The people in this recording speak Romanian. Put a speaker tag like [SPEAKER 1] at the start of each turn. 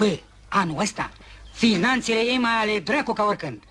[SPEAKER 1] Bă, anul ăsta, finanțele ei mai ale dracu ca oricând.